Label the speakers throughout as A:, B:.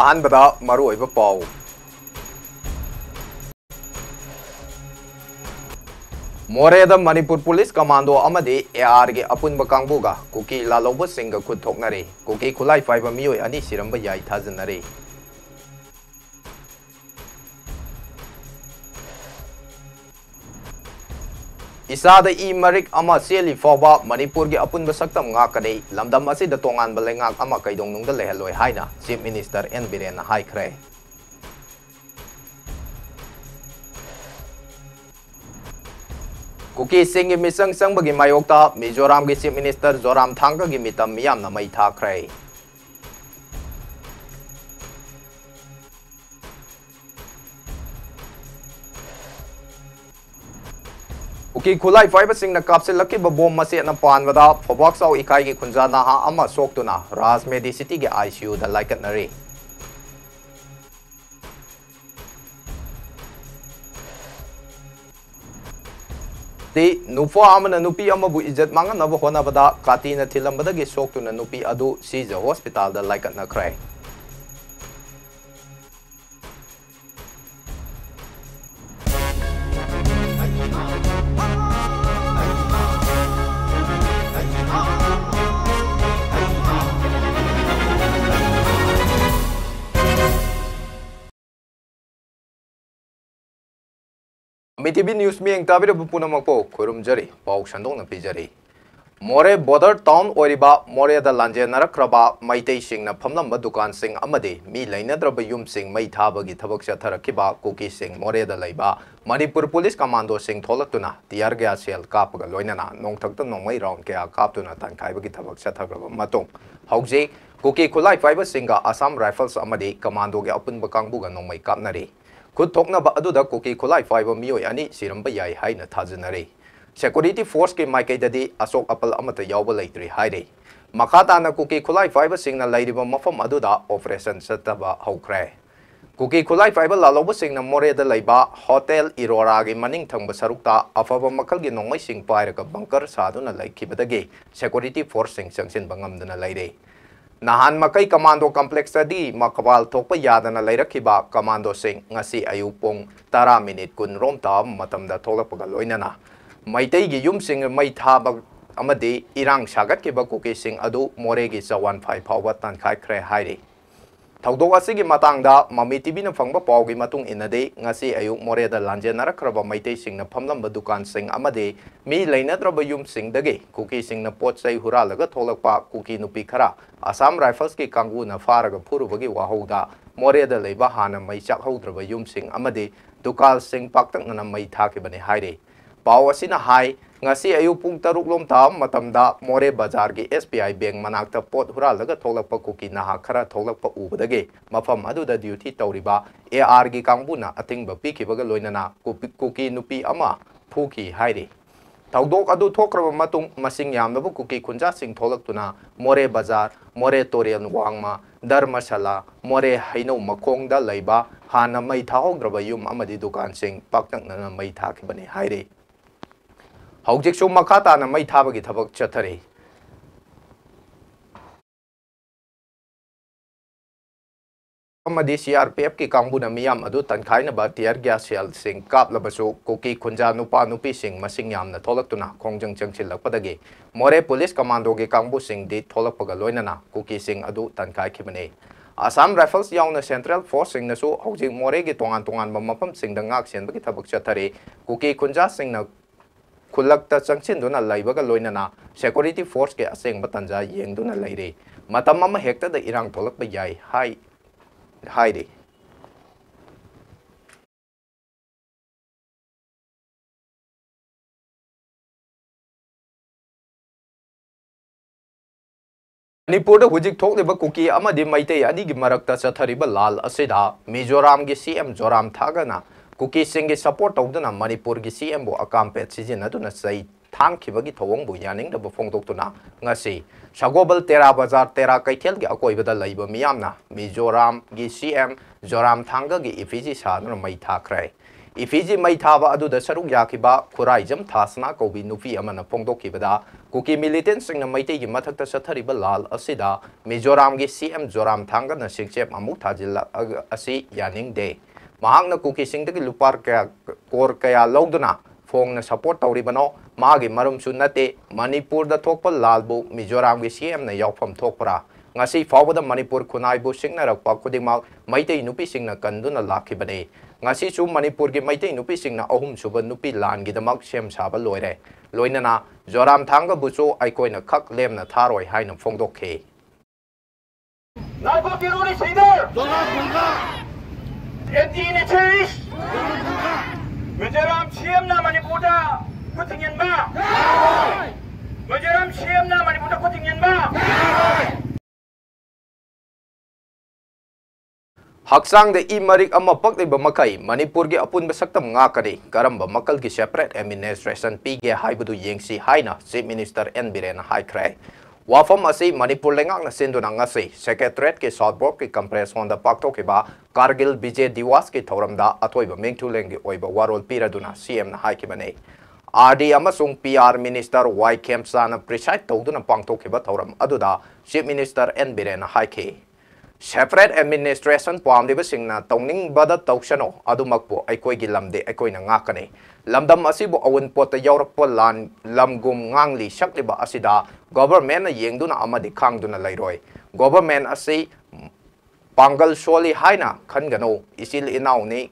A: ꯑꯍꯥꯟꯕꯗ ꯃꯔꯨꯑꯣꯏꯕ ꯄꯥꯎ ꯃꯣꯔꯦꯗ ꯃꯅꯤꯄꯨꯔ ꯄꯨꯂꯤꯁ ꯀꯃꯥꯟꯗꯣ ꯑꯃꯗꯤ ꯑꯦꯑꯥꯔꯒꯤ ꯑꯄꯨꯟꯕ ꯀꯥꯡꯕꯨꯒ ꯀꯨꯀꯤ ꯂꯥꯂꯧꯕꯁꯤꯡꯒ ꯈꯨꯠ ꯊꯣꯛꯅꯔꯤ ꯀꯨꯀꯤ ꯈꯨꯠꯂꯥꯏ ꯄꯥꯏꯕ ꯃꯤꯑꯣꯏ ꯑꯅꯤ ꯁꯤꯔꯝꯕ ꯌꯥꯏ ꯊꯥꯖꯅꯔꯤ ꯏꯁꯥꯗ ꯏ ꯃꯔꯤꯛ ꯑꯃ ꯆꯦꯜꯂꯤ ꯐꯥꯎꯕ ꯃꯅꯤꯄꯨꯔꯒꯤ ꯑꯄꯨꯟꯕ ꯁꯛꯇꯝ ꯉꯥꯛꯀꯅꯤ ꯂꯝꯗꯝ ꯑꯁꯤꯗ ꯇꯣꯉꯥꯟꯕ ꯂꯩꯉꯥꯛ ꯑꯃ ꯀꯩꯗꯧꯅꯨꯡꯗ ꯂꯩꯍꯜꯂꯣꯏ ꯍꯥꯏꯅ ꯆꯤꯐ ꯃꯤꯅꯤꯁꯇꯔ ꯑꯦꯟ ꯕꯤꯔꯦꯟꯅ ꯍꯥꯏꯈ꯭ꯔꯦ ꯀꯨꯀꯤꯁꯤꯡꯒꯤ ꯃꯤꯆꯪ ꯆꯪꯕꯒꯤ ꯃꯥꯌꯣꯛꯇ ꯃꯤꯖꯣꯔꯥꯝꯒꯤ ꯆꯤꯐ ꯃꯤꯅꯤꯁꯇꯔ ꯖꯣꯔꯥꯝ ꯊꯥꯡꯒꯒꯤ ꯃꯤꯇꯝ ꯃꯤꯌꯥꯝꯅ ꯃꯩ ꯊꯥꯈ꯭ꯔꯦ ꯎꯀꯤ ꯈꯨꯠꯂꯥꯏ ꯄꯥꯏꯕꯁꯤꯡꯅ ꯀꯥꯞꯁꯤꯜꯂꯛꯈꯤꯕ ꯕꯣꯝ ꯃꯆꯦꯠꯅ ꯄꯥꯟꯕꯗ ꯐꯣꯕꯥꯛꯆꯥꯎ ꯏꯀꯥꯏꯒꯤ ꯈꯨꯟꯖꯥ ꯅꯍꯥ ꯑꯃ ꯁꯣꯛꯇꯨꯅ ꯔꯥꯖ ꯃꯦꯗꯤꯁꯤꯇꯤꯒꯤ ꯑꯥꯏ ꯁꯤ ꯌꯨꯗ ꯂꯥꯏꯀꯠꯅꯔꯤ ꯅꯨꯄꯥ ꯑꯃꯅ ꯅꯨꯄꯤ ꯑꯃꯕꯨ ꯏꯖꯠ ꯃꯥꯡꯍꯟꯅꯕ ꯍꯣꯠꯅꯕꯗ ꯀꯥꯇꯤꯅ ꯊꯤꯜꯂꯝꯕꯗꯒꯤ ꯁꯣꯛꯇꯨꯅ ꯅꯨꯄꯤ ꯑꯗꯨ ꯁꯤꯖ ꯍꯣꯁꯄꯤꯇꯥꯜꯗ ꯂꯥꯏꯀꯠꯅꯈ꯭ꯔꯦ मिथिबी न्यूज़ मैं ताबीर पुनम खुरुमजरी पाउ सन्दों पीजरी मोरे बोर्डर टाउन मोरेद लाजेनरक्रब मई फमलब दुकान मी लेनद्रब यूम मई थाब की थबक चथरब कुकी मोरेद मणिपुर पुलिस कमांडो थोलक्ना टीयर गया सेल काप लोनना नौथक्त नौमई राउंड क्या कापना तनखाइब की थबक चथग्रब कुकी खुलाई पाइब असम राइफल्स कमांडो के अपुब कांगू नौमई कापनरी खुद थोकनब अदुदा खुलाई फाइबर मियोय अनि सिरंब याई हाइना थाजनरे सेक्यूरिटी फोर्स के माइकैददी अशोक अपल अमत यावब लेत्रि हाइरे मखाताना कुकी खुलाई फाइबर सिंगना लैरिब मफम ऑपरेशन सतबा हौख्रे कुकी खुलाई फाइबर लालोब सिंगना मोरेदा लैबा होटल इरोरा के मनिंग थंग सरुक्ता अफब मखल के नोंमै सिंग बंकर सादुना लैखिबदगे सेक्यूरिटी फोर्स सिंग नहान मकई कमांडो कॉम्प्लेक्स मकबाल थोप लेरखिबा कमांडो सिंग ngasi ayu pong tara minute kun rom ta matam da tholakpaga loinana maitai gi yum sing mai tha ba amadi irang sagat ꯊꯧꯗꯣꯛ ꯑꯁꯤꯒꯤ ꯃꯇꯥꯡꯗ ꯃꯃꯤ ꯇꯤꯚꯤꯅ ꯐꯪꯕ ꯄꯥꯎꯒꯤ ꯃꯇꯨꯡ ꯏꯟꯅꯗꯤ ꯉꯁꯤ ꯑꯌꯨꯛ ꯃꯣꯔꯦꯗ ꯂꯥꯟꯖꯦꯟꯅꯔꯛꯈ꯭ꯔꯕ ꯃꯩꯇꯩꯁꯤꯡꯅ ꯐꯝꯂꯝꯕ ꯗꯨꯀꯥꯟꯁꯤꯡ ꯑꯃꯗꯤ ꯃꯤ ꯂꯩꯅꯗ꯭ꯔꯕ ꯌꯨꯝꯁꯤꯡꯗꯒꯤ ꯀꯨꯀꯤꯁꯤꯡꯅ ꯄꯣꯠ ꯆꯩ ꯍꯨꯔꯥꯜꯂꯒ ꯊꯣꯛꯂꯛꯄ ꯀꯨꯀꯤ ꯅꯨꯄꯤ ꯈꯔ ꯑꯁꯥꯝ ꯔꯥꯏꯐꯜꯁꯀꯤ ꯀꯥꯡꯕꯨꯅ ꯐꯥꯔꯒ ꯐꯨꯔꯨꯕꯒꯤ ꯋꯥꯍꯧꯗ ꯃꯣꯔꯦꯗ ꯂꯩꯕ ꯍꯥꯟꯅ ꯃꯩ ꯆꯥꯛꯍꯧꯗ꯭ꯔꯕ ꯌꯨꯝꯁꯤꯡ ꯑꯃꯗꯤ ꯗꯨꯀꯥꯟꯁꯤꯡ ꯄꯥꯛꯇꯛꯅꯅ ꯃꯩ ꯊꯥꯈꯤꯕꯅꯤ ꯍꯥꯏꯔꯤ ꯄꯥꯎ ꯑꯁꯤꯅ ꯍꯥꯏ ngasi ayu pung taruk lom tam matamda more bazar gi SBI bank manakta pot huralaga tholakpa kuki naha khara tholakpa ubadage mafam aduda duty tauriba AR gi kangbuna athingba pikibaga loinana kuki nupi ama phuki hairi थौदोक अदु थोक्रब मतुंग मसिंग यामनबु cookie खुंजा सिंग थोलक्तुना मोरे बाज़ार मोरे तोरेन वांगमा धर्मशाला मोरे हैनो मखोंगदा लैबा हाना मै थाहोग्रब yum अमदि दुकान सिंग पाक्तंगना मै थाखिबने हाइरे ꯍꯧꯖꯤꯛꯁꯨ ꯃꯈꯥ ꯇꯥꯅ ꯃꯩ ꯊꯥꯕꯒꯤ ꯊꯕꯛ ꯆꯠꯊꯔꯤ ꯑꯃꯗꯤ ꯁꯤ ꯑꯥꯔ ꯄꯤ ꯑꯦꯐꯀꯤ ꯀꯥꯡꯕꯨꯅ ꯃꯤꯌꯥꯝ ꯑꯗꯨ ꯇꯟꯈꯥꯏꯅꯕ ꯇꯤꯌꯔ ꯒ꯭ꯌꯥꯁ ꯁꯦꯜꯁꯤꯡ ꯀꯥꯞꯂꯕꯁꯨ ꯀꯨꯀꯤ ꯈꯨꯟꯖꯥ ꯅꯨꯄꯥ ꯅꯨꯄꯤꯁꯤꯡ ꯃꯁꯤꯡ ꯌꯥꯝꯅ ꯊꯣꯛꯂꯛꯇꯨꯅ ꯈꯣꯡꯖꯪ ꯆꯪꯁꯤꯜꯂꯛꯄꯗꯒꯤ ꯃꯣꯔꯦ ꯄꯨꯂꯤꯁ ꯀꯃꯥꯟꯗꯣꯒꯤ ꯀꯥꯡꯕꯨꯁꯤꯡꯗꯤ ꯊꯣꯛꯂꯛꯄꯒ ꯂꯣꯏꯅꯅ ꯀꯨꯀꯤꯁꯤꯡ ꯑꯗꯨ ꯇꯟꯈꯥꯏꯈꯤꯕꯅꯤ ꯑꯁꯥꯝ ꯔꯥꯏꯐꯜꯁ ꯌꯥꯎꯅ ꯁꯦꯟꯇ꯭ꯔꯦꯜ ꯐꯣꯔꯁꯁꯤꯡꯅꯁꯨ ꯍꯧꯖꯤꯛ ꯃꯣꯔꯦꯒꯤ ꯇꯣꯉꯥꯟ ꯇꯣꯉꯥꯟꯕ ꯃꯐꯝꯁꯤꯡꯗ ꯉꯥꯛ ꯁꯦꯟꯕꯒꯤ ꯊꯕꯛ ꯆꯠꯊꯔꯤ ꯀꯨꯀꯤ ꯈꯨꯟꯖꯥꯁꯤꯡꯅ खुलक्ता चंगचिंदुना लाइबगा लोइनना सिक्योरिटी फोर्स के असेंग तंजा येंगदुना लेरे मतम अम हेक्तद इरांग थोलकब याई कुकी मई अनी चथरीब लाल मिजोराम के सी एम जोराम थागना कुकी सपोर्ट तौदान मणिपुर अकाम पेट सिजन चई थी थवों यानी फोदना सगोबल तेरा बजार तेरा कईल के अकोब मिजोराम की सी एम जोराम थांग की इफिजी सा मई था इफिजी मई थाद सरुक जाब खुराइम थासना कौी नुपी कुकी मिलीटें मईत की मधक् सत्थरीब लाल मिजोराम की सी एम जोराम थांग सिंचे अमु थाजिल यानी ꯃꯍꯥꯛꯅ ꯀꯨꯀꯤꯁꯤꯡꯗꯒꯤ ꯂꯨꯄꯥ ꯀꯌꯥ ꯀꯣꯔ ꯀꯌꯥ ꯂꯧꯗꯨꯅ ꯐꯣꯡꯅ ꯁꯄꯣꯔꯠ ꯇꯧꯔꯤꯕꯅꯣ ꯃꯥꯒꯤ ꯃꯔꯝꯁꯨ ꯅꯠꯇꯦ ꯃꯅꯤꯄꯨꯔꯗ ꯊꯣꯛꯄ ꯂꯥꯜꯕꯨ ꯃꯤꯖꯣꯔꯥꯝꯒꯤ ꯁꯤ ꯑꯦꯝꯅ ꯌꯥꯎꯐꯝ ꯊꯣꯛꯄ꯭ꯔꯥ ngasi fawda manipur khunai bu singna rak pa kudima maitei nupi singna kanduna lakhibane ngasi chu manipur gi maitei nupi singna ahum suba nupi lan gi damak sem saba loire loinana joram thanga bu Etin Chish. Majeram Chiam na mani puta
B: kuting yan ba? Majeram Chiam na mani puta kuting yan ba? Haksang de Marik amma pak de
A: bamakai Manipur ge apun besak ngakari, nga kadi garam ba makal ki separate administration pige haibudu yengsi haina chief minister N Biren hai krai. ꯋꯥꯐꯝ ꯑꯁꯤ ꯃꯅꯤꯄꯨꯔ ꯂꯩꯉꯥꯛꯅ ꯁꯤꯟꯗꯨꯅ ꯉꯁꯤ ꯁꯦꯀ꯭ꯔꯦꯇꯔꯦꯠꯀꯤ south ꯕꯣꯔꯗꯀꯤ compress ꯍꯣꯜꯗ ꯄꯥꯡꯊꯣꯛꯈꯤꯕ ꯀꯥꯔꯒꯤꯜ ꯕꯤꯖꯦ ꯗꯤꯋꯥꯁꯀꯤ ꯊꯧꯔꯝꯗ ꯑꯊꯣꯏꯕ ꯃꯤꯡꯊꯨꯂꯦꯟꯒꯤ ꯑꯣꯏꯕ ꯋꯥꯔꯣꯜ ꯄꯤꯔꯗꯨꯅ ꯁꯤꯑꯦꯝꯅ ꯍꯥꯏꯈꯤꯕꯅꯤ R D P R minister Y Khemchand preside तौदुना पांगथोखिबा थौरम अदुदा chief minister N villain हाइखि separate administration पामदिबसिंगना तौनिंगबदा तौसनो अदुमकपो अैकोइगी लमदे अैकोइना ngakani lamdam asibu awun pota yaurakpa lan lamgum ngangli shakliba asida government na yengduna amadi khangduna lairoi government asi pangal soli haina khangano isil inauni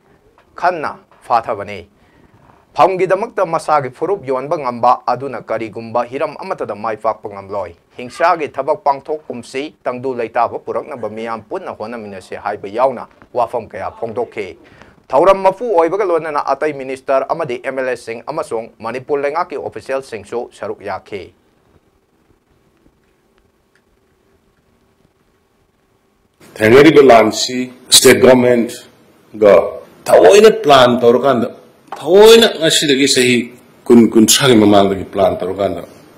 A: khanna fathabani ꯐꯝꯒꯤꯗꯃꯛꯇ ꯃꯁꯥꯒꯤ ꯐꯨꯔꯨꯞ ꯌꯣꯟꯕ ꯉꯝꯕ ꯑꯗꯨꯅ ꯀꯔꯤꯒꯨꯝꯕ ꯍꯤꯔꯝ ꯑꯃꯠꯇꯗ ꯃꯥꯏ ꯄꯥꯛꯄ ꯉꯝꯂꯣꯏ ꯍꯤꯡꯁꯥꯒꯤ ꯊꯕꯛ ꯄꯥꯡꯊꯣꯛꯀꯨꯝꯁꯤ ꯇꯪꯗꯨ ꯂꯩꯇꯥꯕ ꯄꯨꯔꯛꯅꯕ ꯃꯤꯌꯥꯝ ꯄꯨꯟꯅ ꯍꯣꯠꯅꯃꯤꯟꯅꯁꯤ ꯍꯥꯏꯕ ꯌꯥꯎꯅ ꯋꯥꯐꯝ ꯀꯌꯥ ꯐꯣꯡꯗꯣꯛꯈꯤ ꯊꯧꯔꯝ ꯃꯄꯨ ꯑꯣꯏꯕꯒ ꯂꯣꯏꯅꯅ ꯑꯇꯩ ꯃꯤꯅꯤꯁꯇꯔ ꯑꯃꯗꯤ ꯑꯦꯝ ꯑꯦꯜ ꯑꯦꯁꯤꯡ ꯑꯃꯁꯨꯡ ꯃꯅꯤꯄꯨꯔ ꯂꯩꯉꯥꯛꯀꯤ ꯑꯣꯐꯤꯁꯤꯌꯦꯜꯁꯤꯡꯁꯨ ꯁꯔꯨꯛ ꯌꯥꯈꯤ
C: ꯊꯦꯡꯅꯔꯤꯕ ꯂꯥꯟꯁꯤ ꯁ꯭ꯇꯦꯠ ꯒꯣꯔꯃꯦꯟꯠꯒ ꯊꯑꯣꯏꯅ ꯄ꯭ꯂꯥꯟ ꯇꯧꯔꯀꯥꯟꯗ ꯊꯑꯣꯏꯅ ꯉꯁꯤꯗꯒꯤ ꯆꯍꯤ ꯀꯨꯟ ꯀꯨꯟꯊ꯭ꯔꯥꯒꯤ ꯃꯃꯥꯡꯗꯒꯤ ꯄ꯭ꯂꯥꯟ ꯇꯧꯔꯀꯥꯟꯗ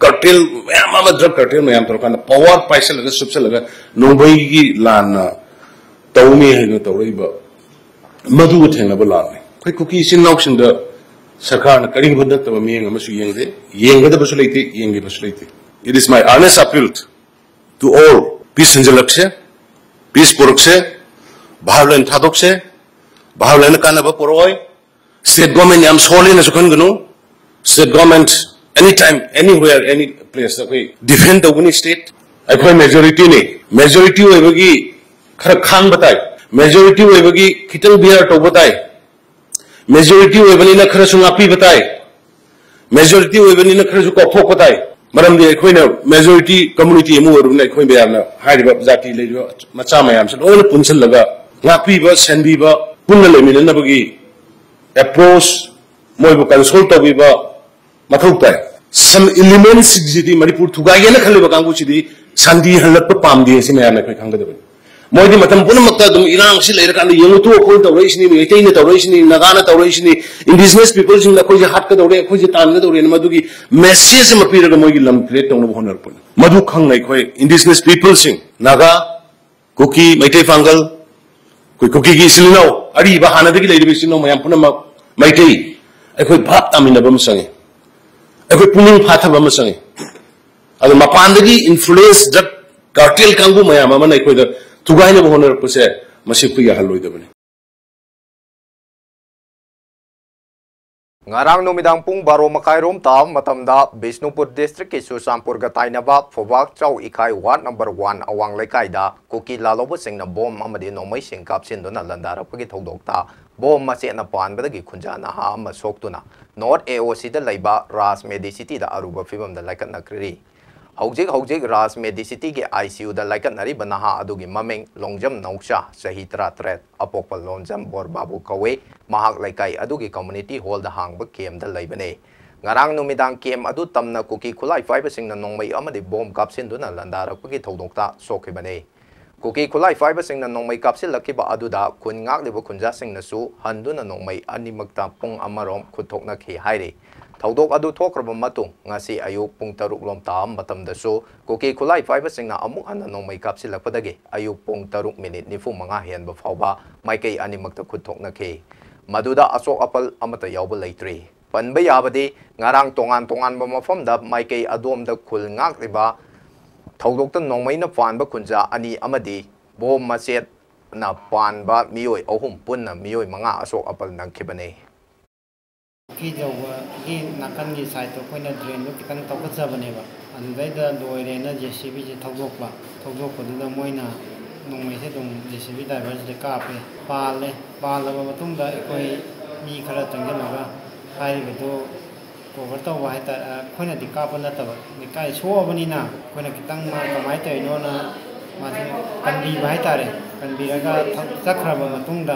C: cartel मैम ड्रग कर्टेल मैम तौर कान पावर पैसे लगा, सुबसे लगा नोबई की लान, तौमी है न तौरइब मधु थेंगनब लान द, सरकार न करी बद तब मियंग अमसु यंगदे यंगद बसु लेते, यंगे लेते। It is my honest appeal to all peace संजलक्से peace पुरक्से भारलन थादोक्से भारलन कानब पुरोय स्टेट गवर्नमेंट याम सोले न सुखन गनु, state government anytime any any place defend तब स्टेट अखो मेजोरीटी ने मेजोरीटी होगी खर खान बताए मेजोरीटी होगी खितंग बिहार तो बताए मेजोरीटी होबनी खर सुपी बताए मेजोरीटी होबनी खर सुखो बताए मरम मेजोरीटी कम्युनिटी अखो बिहार जाति ले मचा मैम से लोन पुनलगा सेंब पुनः लेमीन की एप्रोच मोब कंसोल्ट मथौपै सम इलिमेंट्स जिदी मणिपुर थुगा येने खले बकांगु छिदी सांदी हलप पाम दिए से मया मखै मोदी मतम पुन मक्त दम इरान से लेर कान को तो रेशन ने एते ने तो पीपल जिन ला कोई हाट का दौड़े पीर ग लम क्रिएट तो नो होनर पुन मधु खंग ने पीपल सिंह नगा कुकी मैटे पागल कोई कुकी की इसलिए नो अरे बहाना देखी लेडी बिसिनो मयां पुन म मैटे ꯑꯩꯈꯣꯏ ꯄꯨꯛꯅꯤꯡ ꯐꯥꯊꯕ ꯑꯃ ꯆꯪꯉꯤ ꯑꯗꯣ ꯃꯄꯥꯟꯗꯒꯤ ꯏꯟꯐ꯭ꯂꯨꯌꯦꯟꯁ ꯗ꯭ꯔꯒ ꯀꯥꯔꯇꯦꯜ ꯀꯥꯡꯕꯨ ꯃꯌꯥꯝ ꯑꯃꯅ ꯑꯩꯈꯣꯏꯗ ꯊꯨꯒꯥꯏꯅꯕ ꯍꯣꯠꯅꯔꯛꯄꯁꯦ ꯃꯁꯤ ꯑꯩꯈꯣꯏ ꯌꯥꯍꯜꯂꯣꯏꯗꯕꯅꯤ
A: ngarang numidang pung baro makairom tam matamda Bisnupur district ki Susampur ga tainaba phobak chau ikai ward number 1 awang lekai da kuki lalobu sing na bom amadi nomai sing kap sin dona landara pagi thodok ta bom ma se na pan bada gi khunja na ha ma sok tu na north aoc da laiba ras medicity da aruba phibam da laikat हौजिक हौजिक राज मेडिसिटी के आई सी यूद लाइकनरीब नहा अदुगी ममिंग लोंजम nausea चही तरह तरेट अपोप लोंजम बोरबाबू कौवे महाक लेकाई अदुगी community hall हांगब camp लेबने ngarang numidang kem adu tamna kuki khulai five singna nongmai amadi bom kapsin duna landara kuki thodokta sokhibane kuki khulai five singna nongmai kapsin lakhiba aduda kun ngak libo kunja singna su handuna nongmai animakta pung amarom khuthokna khi haire thaudok adu thokrab matung ngasi ayuk pung taruk lom tam batam da so koki kulai five sing na amuk an no mai kap silak padagi. Ayuk pung taruk minit ni fung manga hian ba. Phawba mai kai ani makta khut thok na ke maduda asok apal amata yawba laitri panba yabadi ngarang tongan tongan ba mafom da mai kai adom da kul ngak riba. Thaudok ta no mai na pan ba kunja ani amadi. Bo maset na pan ba miyoi ohum pun na miyoi manga asok apal nang khibane.
D: amadi
A: bom maset na pan ba mioi ahum pun na mioi manga asok apal nang khibane
D: ꯀꯤ ꯇꯧꯕꯒꯤ ꯅꯥꯀꯟꯒꯤ ꯁꯥꯏꯗꯇꯣ ꯑꯩꯈꯣꯏꯅ ꯗ꯭ꯔꯦꯟꯗꯣ ꯈꯤꯇꯪ ꯇꯧꯈꯠꯆꯕꯅꯦꯕ ꯑꯗꯨꯗꯩꯗ ꯂꯣꯏꯔꯦꯅ ꯖꯦ ꯁꯤ ꯕꯤꯁꯦ ꯊꯧꯗꯣꯛꯄ ꯊꯧꯗꯣꯛꯄꯗꯨꯗ ꯃꯣꯏꯅ ꯅꯣꯡꯃꯩꯁꯦ ꯑꯗꯨꯝ ꯖꯦ ꯁꯤ ꯕꯤ ꯗ꯭ꯔꯥꯏꯚꯔꯁꯤꯗ ꯀꯥꯞꯄꯦ ꯄꯥꯜꯂꯦ ꯄꯥꯜꯂꯕ ꯃꯇꯨꯡꯗ ꯑꯩꯈꯣꯏ ꯃꯤ ꯈꯔ ꯆꯪꯁꯤꯜꯂꯒ ꯍꯥꯏꯔꯤꯕꯗꯨ ꯀꯣꯚꯔ ꯇꯧꯕ ꯍꯥꯏꯇꯥꯔꯦ ꯑꯩꯈꯣꯏꯅꯗꯤ ꯀꯥꯞꯄ ꯅꯠꯇꯕ ꯂꯩꯀꯥꯏ ꯁꯣꯛꯑꯕꯅꯤꯅ ꯑꯩꯈꯣꯏꯅ ꯈꯤꯇꯪ ꯃꯥ ꯀꯃꯥꯏꯅ ꯇꯧꯔꯤꯅꯣꯅ ꯃꯥꯁꯦ ꯀꯟꯕꯤꯕ ꯍꯥꯏꯇꯥꯔꯦ ꯀꯟꯕꯤꯔꯒ ꯆꯠꯈ꯭ꯔꯕ ꯃꯇꯨꯡꯗ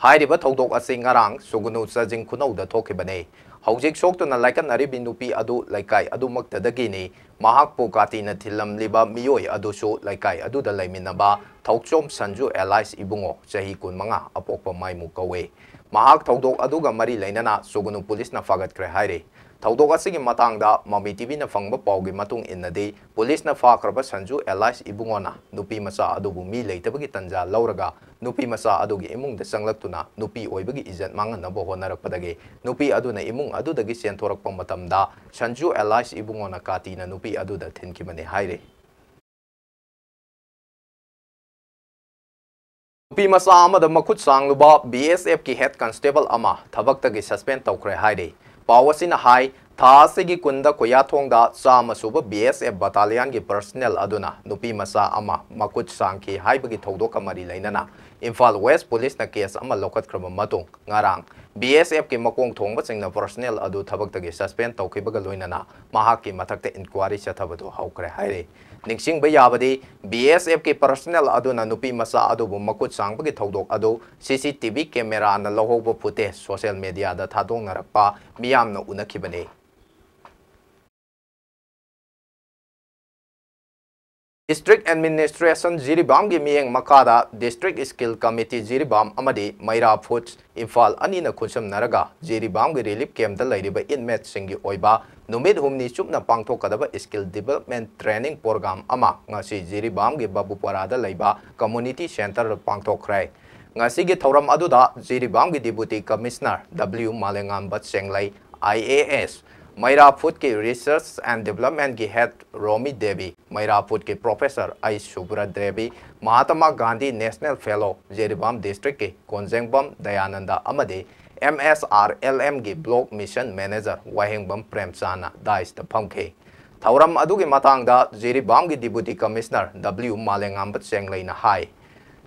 A: Hai thokdok asing arang sugunu sajing kunau da thokibane. Haujik soktuna laikan aribi nupi adu laikai adu maktadagini mahakpo katina thilam liba miyoi adu su laikai adu da laiminaba thokchom sanju allies ibungo chahi kun manga apokpa maimu kawe. ꯃꯍꯥꯛ ꯊꯧꯗꯣꯛ ꯑꯗꯨꯒ ꯃꯔꯤ ꯂꯩꯅꯅ ꯁꯨꯒꯨꯅꯨ ꯄꯨꯂꯤꯁꯅ ꯐꯥꯒꯠꯈ꯭ꯔꯦ ꯍꯥꯏꯔꯤ ꯊꯧꯗꯣꯛ ꯑꯁꯤꯒꯤ ꯃꯇꯥꯡꯗ ꯃꯃꯤ ꯇꯤꯚꯤꯅ ꯐꯪꯕ ꯄꯥꯎꯒꯤ ꯃꯇꯨꯡ ꯏꯟꯅꯗꯤ ꯄꯨꯂꯤꯁꯅ ꯐꯥꯈ꯭ꯔꯕ ꯁꯟꯖꯨ ꯑꯦꯂꯥꯏꯁ ꯏꯕꯨꯡꯉꯣꯅ ꯅꯨꯄꯤ ꯃꯆꯥ ꯑꯗꯨꯕꯨ ꯃꯤ ꯂꯩꯇꯕꯒꯤ ꯇꯟꯖꯥ ꯂꯧꯔꯒ ꯅꯨꯄꯤ ꯃꯆꯥ ꯑꯗꯨꯒꯤ ꯏꯃꯨꯡꯗ ꯆꯪꯂꯛꯇꯨꯅ ꯅꯨꯄꯤ ꯑꯣꯏꯕꯒꯤ ꯏꯖꯠ ꯃꯥꯡꯍꯟꯅꯕ ꯍꯣꯠꯅꯔꯛꯄꯗꯒꯤ ꯅꯨꯄꯤ ꯑꯗꯨꯅ ꯏꯃꯨꯡ ꯑꯗꯨꯗꯒꯤ ꯆꯦꯟꯊꯣꯔꯛꯄ ꯃꯇꯝꯗ ꯁꯟꯖꯨ ꯑꯦꯂꯥꯏꯁ ꯏꯕꯨꯡꯉꯣꯅ ꯀꯥꯇꯤꯅ ꯅꯨꯄꯤ ꯑꯗꯨꯗ ꯊꯤꯟꯈꯤꯕꯅꯤ ꯍꯥꯏꯔꯤ नुपी मचा मखुद चांगलुब बी एस एफ़ की हेड कंस्टेबल थबक सस्पेंड तौख्रे है पावसीन है था कुंद कोयाथोंग चाम सूब बी एस एफ़ बटालियन की पर्सनल मचा मकुद चांगी है मरी लेना इम्फाल वेस्ट पुलिस पुलिसना केस अमा बी एस एफ़ की मकों थोबसिंग पर्सनेल अदु सस्पें सस्पेंड तौखीबग लोनना महाकी मथक्त इंक्वारी चथबद हौखरे बी एस एफ़ की पर्सनेल अदुना नुपी मचा अदुबु मकुट सांबगी थौदोक अदु सीसीटीवी कैमरा लहौब फुटेज सोशल मीडिया थादों मियामना उनखिबने district administration jiribam gi miyeng makada district skill committee jiribam amadi maira foods imphal ani na khusam naraga jiribam gi relief camp da lairiba inmate singi oiba numit humni chupna pangthokadaba skill development training program ama ngasi jiribam gi babupara da laiba community center pangthokrai ngasi gi thoram adu da jiribam gi deputy commissioner w malengambat senglai ias मैरापुर के research and development की head Romi Devi मैरापुर के professor I Subrata Devi Mahatma Gandhi national fellow Jiribam district के Konjengbam Dayananda M S R L M की block mission manager Wahengbam प्रेमचाना दाइस फमखे थौरम अदुगी मतांगदा जेरीबाम की डिप्यूटी कमिश्नर डब्ल्यू मालेंगांब चेंगलेना हाई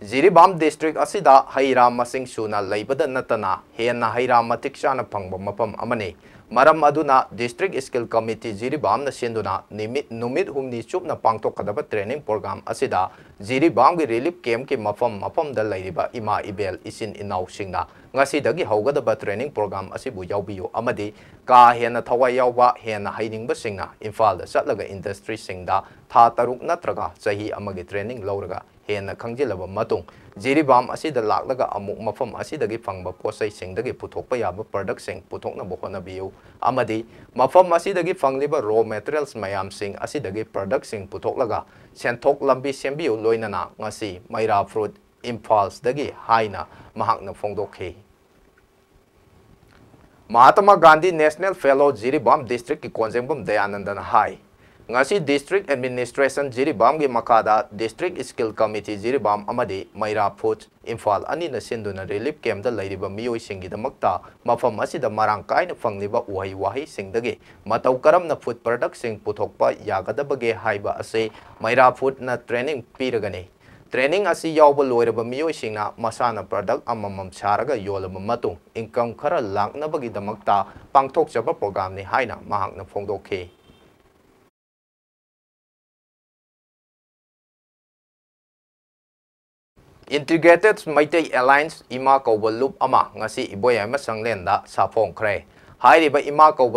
A: जिरीबाम डिस्ट्रिक्ट हईरा हैरा मसिंग सुना लेबद नतना हेन हईरा मतिक चा फंग मफम अमने मरम अदुना डिस्ट्रिक्ट स्किल कमिटी जिरीबाम सेंदुना निमित नुमित हुमनी चुपना पांगतोकदब ट्रेनिंग प्रोग्राम असिदा जिरीबाम की रिलीफ कैंप की मफम मफम द लैरिबा इमा इबेल इसिन इनाउ सिंगना ngasidagi haugadab training program asibu yaubiyo amadi ka hena thawai yauba hena hainingba singna imphal da satlaga industry singda tha taruk natraga chahi amagi training lauraga हेन खंजिलब मतुंग जिरीबाम असीद लाकलगा मफम असीदगी फंगब याब मफम रो मेटेरियल मैम सिंह पर्दक प्रोडक्ट सिंग सेंथोक लंबी मैरा fruit इम्फाल्सदगी Mahatma Gandhi national fellow Jiribam district की कोंजेंबम दयानंदन हाई ngasi district administration jiribam gi makada district skill committee jiribam amadi maira food imphal ani na sinduna relief camp da lairiba miyoi singi da makta mafam asida marang kaina fangliba uhai wahi singdage matau karam na food product sing puthokpa yagadabage haiba ase maira food na training piragane training असी यावब लोरब मियोसिंगना मसाना product अममम सारगा योलब मतुंग income खरा लांगनबगिदमक्ता पांगथोकचब program ने हाइना महांगना फोंदोखे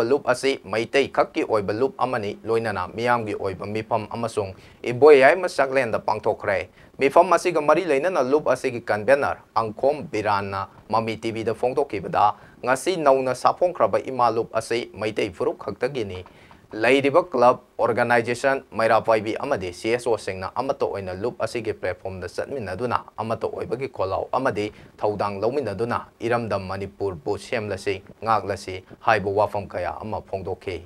A: loop asi maitai khakki oiba loop amani loinana miyamgi oiba mifam amasung iboy ama sanglenda pangthokre mifam asiga mari leinana loop asigi convener angkhom biranna mami tv da phongtokibada ngasi nauna safong khraba ima loop asi maitai furuk khaktagini ꯂꯩꯔꯤꯕ club organisation ꯃꯩꯔꯥꯄꯥꯏꯕꯤ ꯑꯃꯗꯤ ꯁꯤ S ꯑꯣꯁꯤꯡꯅ ꯑꯃꯠꯇ ꯑꯣꯏꯅ ꯂꯨꯞ ꯑꯁꯤꯒꯤ ꯄ꯭ꯂꯦꯠꯐꯣꯝꯗ ꯆꯠꯃꯤꯟꯅꯗꯨꯅ ꯑꯃꯠꯇ ꯑꯣꯏꯕꯒꯤ ꯈꯣꯜꯂꯥꯎ ꯑꯃꯗꯤ ꯊꯧꯗꯥꯡ ꯂꯧꯃꯤꯟꯅꯗꯨꯅ ꯏꯔꯝꯗꯝ ꯃꯅꯤꯄꯨꯔꯕꯨ ꯁꯦꯝꯂꯁꯤ ꯉꯥꯛꯂꯁꯤ ꯍꯥꯏꯕ ꯋꯥꯐꯝ ꯀꯌꯥ ꯑꯃ ꯐꯣꯡꯗꯣꯛꯈꯤ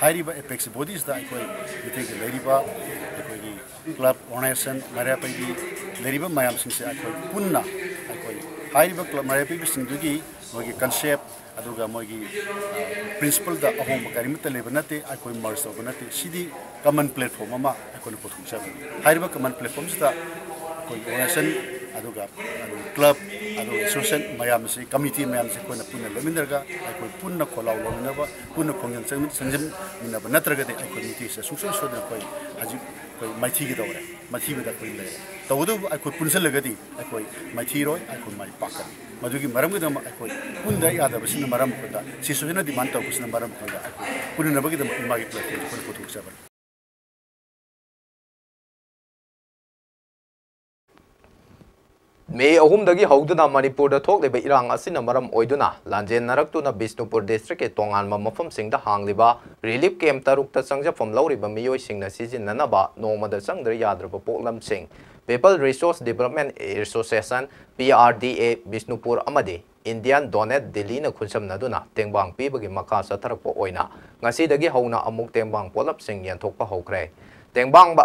E: ꯍꯥꯏꯔꯤꯕ ꯑꯦꯄꯦꯛꯁ ꯕꯣꯗꯤꯁꯗ ꯑꯩꯈꯣꯏ ꯃꯤꯇꯩꯒꯤ ꯂꯩꯔꯤꯕ ꯑꯩꯈꯣꯏꯒꯤ ꯀ꯭ꯂꯕ ꯑꯣꯔꯒꯅꯥꯏꯖꯦꯁꯟ ꯃꯩꯔꯥꯄꯥꯏꯕꯤ ꯂꯩꯔꯤꯕ ꯃꯌꯥꯝꯁꯤꯡꯁꯦ ꯑꯩꯈꯣꯏ ꯄꯨꯟꯅ ꯑꯩꯈꯣꯏ ꯍꯥꯏꯔꯤꯕ ꯀ꯭ꯂꯕ ꯃꯩꯔꯥꯄꯥꯏꯕꯤꯁꯤꯡꯗꯨꯒꯤ ꯃꯣꯏꯒꯤ ꯀꯟꯁꯦꯞ ꯑꯗꯨꯒ ꯃꯣꯏꯒꯤ ꯄ꯭ꯔꯤꯟꯁꯤꯄꯜꯗ ꯑꯍꯣꯡꯕ ꯀꯔꯤꯃꯠꯇ ꯂꯩꯕ ꯅꯠꯇꯦ ꯑꯩꯈꯣꯏ ꯃꯔꯁ ꯇꯧꯕ ꯅꯠꯇꯦ ꯁꯤꯗꯤ ꯀꯃꯟ ꯄ꯭ꯂꯦꯠꯐꯣꯝ ꯑꯃ ꯑꯩꯈꯣꯏꯅ ꯄꯨꯊꯣꯛꯆꯕꯅꯤ ꯍꯥꯏꯔꯤꯕ ꯀꯃꯟ ꯄ꯭ꯂꯦꯠꯐꯣꯝꯁꯤꯗ ꯑꯩꯈꯣꯏ ꯑꯣꯔꯒꯅꯥꯏꯖꯦꯁꯟ club association मैम से कमीटी मैम से पुनः लेमिनरगा पुनः खोलाव लोमिनब पुनः खोजन संजमीनब नत्रगदे मीटी से सूंसोई सोदन कोई हजी कोई मैथी की दौरे मैथी में
A: कोई ले तौदू अखोई पुनसलगदी मरम गदम अखोई पुनद मे अहमदगी हौदना मणिपुर थोकलेब इरांग असिना मरम ओइदुना लांजेन बिष्णुपुर डिस्ट्रिक के तोंगानबा मफमसिंगदा हांगली रिलीफ कैम तरुक संगजाफम लौरिबा मियोइसिंगना सिजिननाबा नोंगमादा संगद्र याद्रबा people resource development association P Bishnupur अमदे Indian donate दिल्लीना खुनसमनादुना तेंगबांग पीबगी मका सथरकपा ओइना ngasiदagi hauna amuk tengbang polapsing yanthokpa hokre tengbang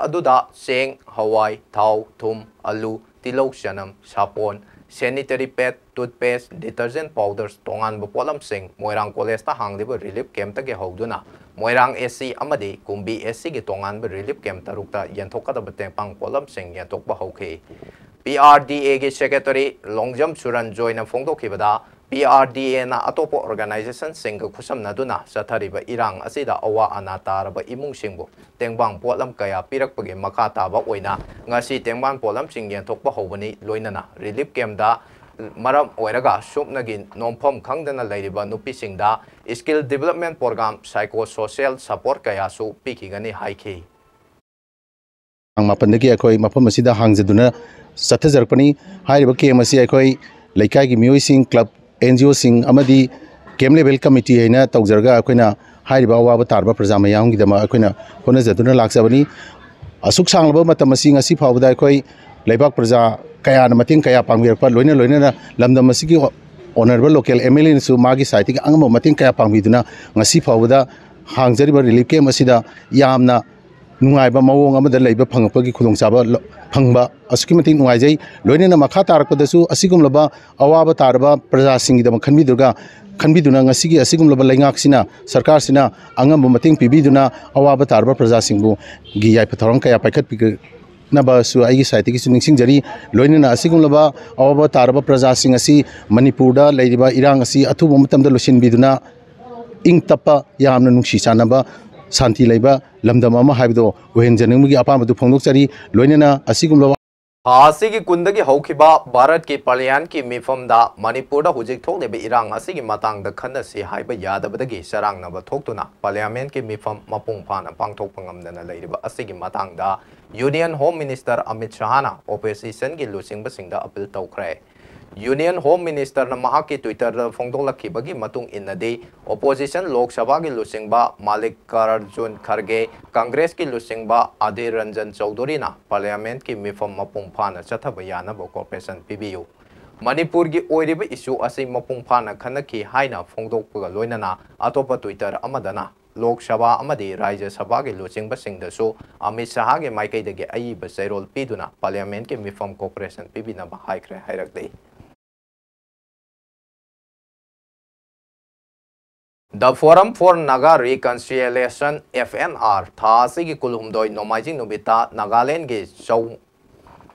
A: ꯇꯤꯜꯍꯧ ꯆꯅꯝ ꯁꯥꯄꯣꯟ sanitary pad, toothpaste, detergent powders tongan polamsing moirang college ta hangliba relief camp ta ge hoduna moirang SC amadi kumbi SC ge tongan ba relief camp ta rukta yanthokka da bateng pang polamsing yanthok ba hokhe PRDA ge secretary Longjam Suran joina phongdokhibada PRDA na atopo organization sing khusam na duna sathariba irang asida awa ana taraba imung singbu tengbang polam kaya pirak pagi maka taba oina ngasi tengbang polam sing yen thokpa hobani loinana relief camp da maram oiraga supnagi nomphom khangdana leiriba nupi singda skill development program psycho social support kaya su pikigani haiki
F: ꯃꯥꯄꯟꯗꯒꯤ ꯑꯩꯈꯣꯏ ꯃꯐꯝ ꯑꯁꯤꯗ ꯍꯥꯡꯖꯗꯨꯅ ꯆꯠꯊꯖꯔꯛꯄꯅꯤ ꯍꯥꯏꯔꯤꯕ ꯀꯦꯝ ꯑꯁꯤ ꯑꯩꯈꯣꯏ ꯂꯩꯀꯥꯏꯒꯤ ꯃꯤꯑꯣꯏꯁꯤꯡ club N G ꯑꯣꯁꯤꯡ ꯑꯃꯗꯤ ꯀꯦꯝ ꯂꯦꯚꯦꯜ ꯀꯃꯤꯇꯤ ꯍꯥꯏꯅ ꯇꯧꯖꯔꯒ ꯑꯩꯈꯣꯏꯅ ꯍꯥꯏꯔꯤꯕ ꯑꯋꯥꯕ ꯇꯥꯔꯕ ꯄ꯭ꯔꯖꯥ ꯃꯌꯥꯝꯒꯤꯗꯃꯛ ꯑꯩꯈꯣꯏꯅ ꯍꯣꯠꯅꯖꯗꯨꯅ ꯂꯥꯛꯆꯕꯅꯤ ꯑꯁꯨꯛ ꯁꯥꯡꯂꯕ ꯃꯇꯝ ꯑꯁꯤ ꯉꯁꯤ ꯐꯥꯎꯕꯗ ꯑꯩꯈꯣꯏ ꯂꯩꯕꯥꯛ ꯄ꯭ꯔꯖꯥ ꯀꯌꯥꯅ ꯃꯇꯦꯡ ꯀꯌꯥ ꯄꯥꯡꯕꯤꯔꯛꯄ ꯂꯣꯏꯅ ꯂꯣꯏꯅꯅ ꯂꯝꯗꯝ ꯑꯁꯤꯒꯤ ꯑꯣꯅꯔꯕꯜ ꯂꯣꯀꯦꯜ ꯑꯦꯝ ꯑꯦꯜ ꯑꯦꯅꯁꯨ ꯃꯥꯒꯤ ꯁꯥꯏꯠꯇꯒꯤ ꯑꯉꯝꯕ ꯃꯇꯦꯡ ꯀꯌా ꯄꯥꯡꯕꯤꯗꯨꯅ ꯉꯁꯤ ꯐꯥꯎꯕꯗ ꯍꯥꯡꯖꯔꯤꯕ ꯔꯤꯂꯤꯐ ꯀꯦꯝ ꯑꯁꯤꯗ ꯌꯥꯝꯅ ꯅꯨꯡꯉꯥꯏꯕ ꯃꯑꯣꯡ ꯑꯃꯗ ꯂꯩꯕ ꯐꯪꯉꯛꯄꯒꯤ ꯈꯨꯗꯣꯡꯆꯥꯕ ꯐꯪꯕ ꯑꯁꯨꯛꯀꯤ ꯃꯇꯤꯛ ꯅꯨꯡꯉꯥꯏꯖꯩ ꯂꯣꯏꯅꯅ ꯃꯈꯥ ꯇꯥꯔꯛꯄꯗꯁꯨ ꯑꯁꯤꯒꯨꯝꯂꯕ ꯑꯋꯥꯕ ꯇꯥꯔꯕ ꯄ꯭ꯔꯖꯥꯁꯤꯡꯒꯤꯗꯃꯛ ꯈꯟꯕꯤꯗꯨꯒ ꯈꯟꯕꯤꯗꯨꯅ ꯉꯁꯤꯒꯤ ꯑꯁꯤꯒꯨꯝꯂꯕ ꯂꯩꯉꯥꯛꯁꯤꯅ ꯁꯔꯀꯥꯔꯁꯤꯅ ꯑꯉꯝꯕ ꯃꯇꯦꯡ ꯄꯤꯕꯤꯗꯨꯅ ꯑꯋꯥꯕ ꯇꯥꯔꯕ ꯄ꯭ꯔꯖꯥꯁꯤꯡꯕꯨ ꯒꯤ ꯌꯥꯏꯐ ꯊꯧꯔꯥꯡ ꯀꯌꯥ ꯄꯥꯏꯈꯠꯄꯤꯅꯕꯁꯨ ꯑꯩꯒꯤ ꯁꯥꯏꯠꯇꯒꯤꯁꯨ ꯅꯤꯡꯁꯤꯡꯖꯔꯤ ꯂꯣꯏꯅꯅ ꯑꯁꯤꯒꯨꯝꯂꯕ ꯑꯋꯥꯕ ꯇꯥꯔꯕ ꯄ꯭ꯔꯖꯥꯁꯤꯡ ꯑꯁꯤ ꯃꯅꯤꯄꯨꯔꯗ ꯂꯩꯔꯤꯕ ꯏꯔꯥꯡ ꯑꯁꯤ ꯑꯊꯨꯕ ꯃꯇꯝꯗ ꯂꯣꯏꯁꯤꯟꯕꯤꯗꯨꯅ ꯏꯪ ꯇꯞꯄ ꯌꯥꯝꯅ ꯅꯨꯡꯁꯤ ꯆꯥꯟꯅꯕ ꯁꯥꯟꯇꯤ ꯂꯩꯕ ꯂꯝꯗꯝ ꯑꯃ ꯍꯥꯏꯕꯗꯣ ꯑꯣꯏꯍꯟꯖꯅꯤꯡꯕꯒꯤ ꯑꯄꯥꯝꯕꯗꯨ ꯐꯣꯡꯗꯣꯛꯆꯔꯤ ꯂꯣꯏꯅꯅ ꯑꯁꯤꯒꯨꯝꯂꯕ
A: ꯑꯁꯤꯒꯤ ꯀꯨꯟꯗꯒꯤ ꯍꯧꯈꯤꯕ ꯚꯥꯔꯠꯀꯤ ꯄꯥꯔꯂꯤꯌꯥꯟꯒꯤ ꯃꯤꯐꯝꯗ ꯃꯅꯤꯄꯨꯔꯗ ꯍꯧꯖꯤꯛ ꯊꯣꯛꯂꯤꯕ ꯏꯔꯥꯡ ꯑꯁꯤꯒꯤ ꯃꯇꯥꯡꯗ ꯈꯟꯅꯁꯤ ꯍꯥꯏꯕ ꯌꯥꯗꯕꯗꯒꯤ ꯆꯔꯥꯡꯅꯕ ꯊꯣꯛꯇꯨꯅ ꯄꯥꯔꯂꯤꯌꯥꯃꯦꯟꯠꯀꯤ ꯃꯤꯐꯝ ꯃꯄꯨꯡ ꯐꯥꯅ ꯄꯥꯡꯊꯣꯛꯄ ꯉꯝꯗꯅ ꯂꯩꯔꯤꯕ ꯑꯁꯤꯒꯤ ꯃꯇꯥꯡꯗ ꯌꯨꯅꯤꯌꯟ ꯍꯣꯝ ꯃꯤꯅꯤꯁꯇꯔ ꯑꯃꯤꯠ ꯁꯍꯥꯅ ꯑꯣꯄꯣꯖꯤꯁꯟꯒꯤ ꯂꯨꯆꯤꯡꯕꯁꯤꯡꯗ ꯑꯄꯤꯜ ꯇꯧꯈ꯭ꯔꯦ यूनियन होम मिनिस्टर महाकी ट्विटर फोंदोलखिबगी मतुंग इन्नदी ओपोजिशन लोकसभा की लुसिंगबा मालिकार्जुन खरगे कांग्रेस की लुसिंगबा अधीर रंजन चौधरी पार्लियामेंट की मिफम मपुंग फाना चथब यानब कॉर्पोरेशन पीबीयू मणिपुर की इशू असि मपुंग फाना खनखी हाइना फोंदोकपगा अतोप ट्विटर अमदना ꯂꯣꯛ The Forum for Naga Reconciliation FNR Thasi Kulhumdoi Nomaji Nubita Nagaland Gi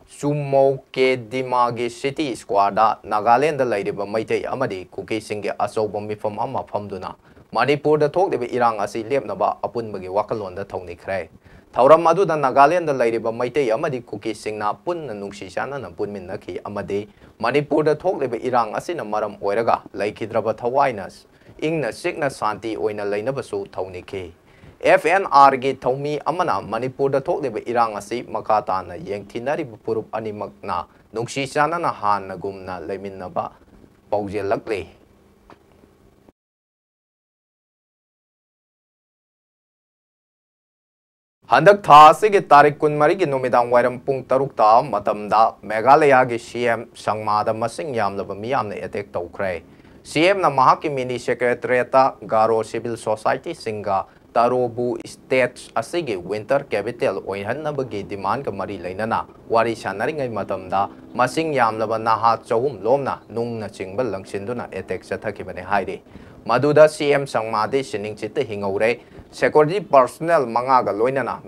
A: Sumo Ke Dimagi City Squada Nagaland the Lady Bamaite Amadi Kuki Singe Asoba Mifam Ama Pamduna Manipur the Talk the Irang Asi Lebnaba Apun Bagi Wakalon the Tony Cray Thauram Adu the Nagaland the Lady Bamaite Amadi Kuki Singna Pun Nukshisana and Punminaki Amadi Manipur the Talk the Irang Asina Maram Oiraga Laikidraba Tawainas ingna signa santi oina leina basu thongni ke FNR gi thongmi amana Manipur da thokle ba irang asi makata na yengthinari purup animak na nungsi sana na han na gumna lemin na ba pauje lakle हंदक थासे तारीख कुनमरी की नुमिदांग वायरम पुंग तरुक ता मतमदा मेघालया की CM संगमादा मसिंग यामलब मियामने attack तौखरे सीएम की mini secretariat Garo civil society सिंगा तारोबु स्टेट्स असिगे विंटर कैपिटल डिमांड का मरी लेनना वारी मसिंग यामलबा नाहा चौहुम लोमना नुंगना चिंगबा लंगसिंदुना अटैक चथखिबने हाइरे मदुदा सीएम संगमादे सिनिंग चित हिंगौरे सेक्यूरिटी पर्सनल मंगागा लोइनना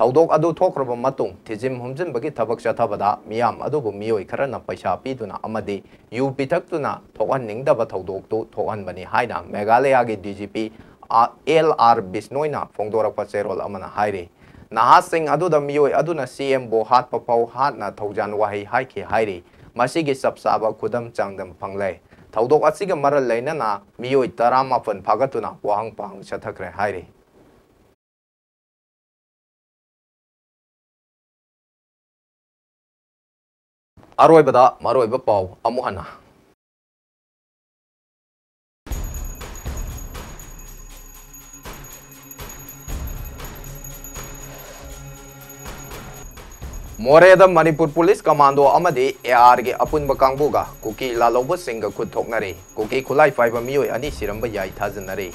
A: मियोय तरा निपाल सोकी हाइरे थौदोक अदु थोक्रब मतुंग थिजिम हुमजिनबगी थबक चथबदा मियाम मियोय खरना पैसा पीदुना यु पिथक्तुना थोहननिंगदब थौदोकतु थोहनबनी हाइना मेघालयागी डीजीपी एल आर बिस्नोइना फोंदोरक चेरोल मियोय अदुना सीएम बो हात पफौ हातना थौजान वाही मसिगी सबसाबा खुदम चांगदम फंगले थौदोक असिगा मरल लेनना मियोय तरा मापन फागतुना वाहंग ꯑꯔꯣꯏꯕꯗ ꯃꯔꯨꯑꯣꯏꯕ ꯄꯥꯎ ꯑꯃꯨꯛ ꯍꯟꯅ ꯃꯣꯔꯦꯗ ꯃꯅꯤꯄꯨꯔ ꯄꯨꯂꯤꯁ ꯀꯃꯥꯟꯗꯣ ꯑꯃꯗꯤ ꯑꯦ ꯑꯥꯔꯒꯤ ꯑꯄꯨꯟꯕ ꯀꯥꯡꯕꯨꯒ ꯀꯨꯀꯤ ꯂꯥꯜꯍꯧꯕꯁꯤꯡꯒ ꯈꯨꯠ ꯊꯣꯛꯅꯔꯦ ꯀꯨꯀꯤ ꯈꯨꯠꯂꯥꯏ ꯄꯥꯏꯕ ꯃꯤꯑꯣꯏ ꯑꯅꯤ ꯁꯤꯔꯝꯕ ꯌꯥꯏ ꯊꯥꯖꯅꯔꯦ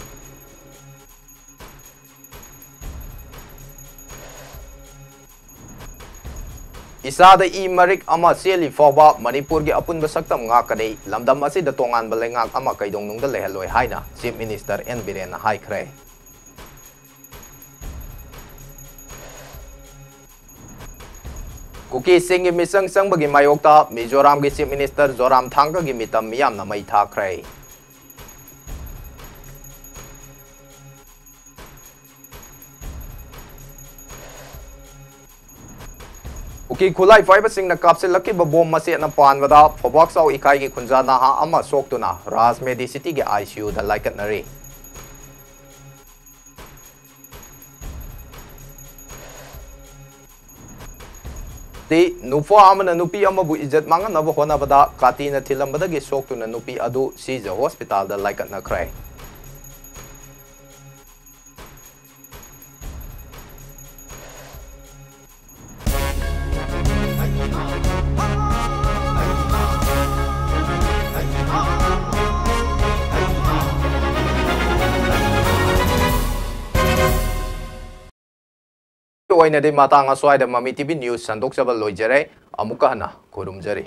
A: ꯏꯁꯥꯗ ꯏ ꯃꯔꯤꯛ ꯑꯃ ꯆꯦꯜꯂꯤ ꯐꯥꯎꯕ ꯃꯅꯤꯄꯨꯔꯒꯤ ꯑꯄꯨꯟꯕ ꯁꯛꯇꯝ ꯉꯥꯛꯀꯅꯤ ꯂꯝꯗꯝ ꯑꯁꯤꯗ ꯇꯣꯉꯥꯟꯕ ꯂꯩꯉꯥꯛ ꯑꯃ ꯀꯩꯗꯧꯅꯨꯡꯗ ꯂꯩꯍꯜꯂꯣꯏ ꯍꯥꯏꯅ ꯆꯤꯐ ꯃꯤꯅꯤꯁꯇꯔ ꯑꯦꯟ ꯕꯤꯔꯦꯟꯅ ꯍꯥꯏꯈ꯭ꯔꯦ ꯀꯨꯀꯤꯁꯤꯡꯒꯤ ꯃꯤꯆꯪ ꯆꯪꯕꯒꯤ ꯃꯥꯌꯣꯛꯇ ꯃꯤꯖꯣꯔꯥꯝꯒꯤ ꯆꯤꯐ ꯃꯤꯅꯤꯁꯇꯔ ꯖꯣꯔꯥꯝ ꯊꯥꯡꯒꯒꯤ ꯃꯤꯇꯝ ꯃꯤꯌꯥꯝꯅ ꯃꯩ ꯊꯥꯈ꯭ꯔꯦ उकी खुलाई फाइबसिंग कापसिलक्कीब बोम मसेना पानबदा फोबाक्साउ इकाई खुंजा नाहा अमा सोक्तुना राजमेदी सिटी के आईसीयू द लाइकटनरी ती नुफा अमना नुपी अमबु इज़्ज़त मांगनब होनबदा कातीना थिलंबदगी सोक्तुना नुपी अदु सीज हॉस्पिटल द ꯑꯣꯏꯅꯗꯤ ꯃꯇꯥꯡ ꯑꯁ꯭ꯋꯥꯏꯗ ꯃꯃꯤ ꯇꯤꯚꯤ ꯅ꯭ꯌꯨꯁ ꯁꯟꯗꯣꯛꯆꯕ ꯂꯣꯏꯖꯔꯦ ꯑꯃꯨꯛꯀ ꯍꯟꯅ ꯈꯨꯔꯨꯝꯖꯔꯤ